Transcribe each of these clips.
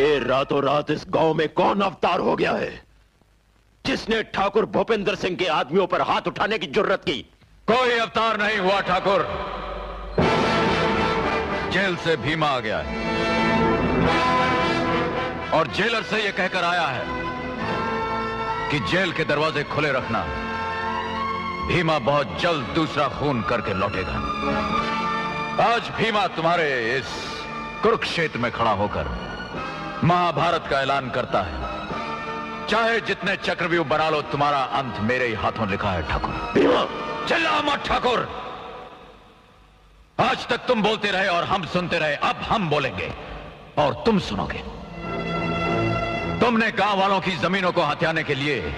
रातों रात इस गाँव में कौन अवतार हो गया है? जिसने ठाकुर भूपेंद्र सिंह के आदमियों पर हाथ उठाने की ज़रूरत की? कोई अवतार नहीं हुआ, ठाकुर। जेल से भीमा आ गया है। और जेलर से यह कहकर आया है कि जेल के दरवाजे खुले रखना भीमा बहुत जल्द दूसरा खून करके लौटेगा। आज भीमा तुम्हारे इस कुरुक्षेत्र में खड़ा होकर महाभारत का ऐलान करता है। चाहे जितने चक्रव्यूह बना लो, तुम्हारा अंत मेरे ही हाथों लिखा है, ठाकुर। चिल्ला मत, ठाकुर। आज तक तुम बोलते रहे और हम सुनते रहे, अब हम बोलेंगे और तुम सुनोगे। तुमने गाँव वालों की जमीनों को हथियाने के लिए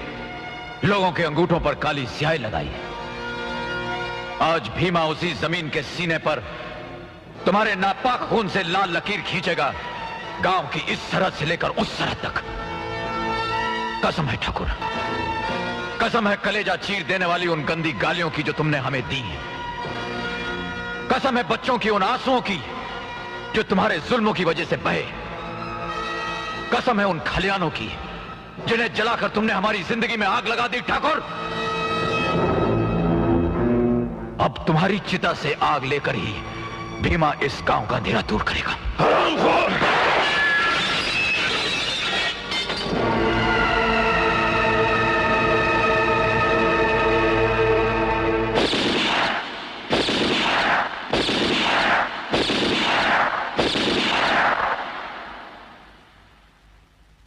लोगों के अंगूठों पर काली स्याही लगाई है। आज भीमा उसी ज़मीन के सीने पर तुम्हारे नापाक खून से लाल लकीर खींचेगा। गाँव की इस सरहद से लेकर उस सरहद तक। कसम है ठाकुर। कसम है कलेजा चीर देने वाली उन गंदी गालियों की जो तुमने हमें दी है। कसम है बच्चों की उन आंसुओं की जो तुम्हारे जुल्मों की वजह से बहे। कसम है उन खलियानों की जिन्हें जलाकर तुमने हमारी ज़िंदगी में आग लगा दी, ठाकुर। अब तुम्हारी चिता से आग लेकर ही भीमा इस गाँव का अंधेरा दूर करेगा।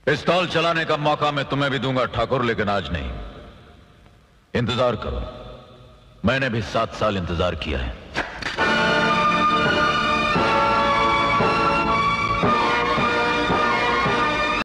पिस्तौल चलाने का मौका मैं तुम्हें भी दूँगा, ठाकुर, लेकिन आज नहीं। इंतज़ार करो। मैंने भी सात साल इंतज़ार किया है।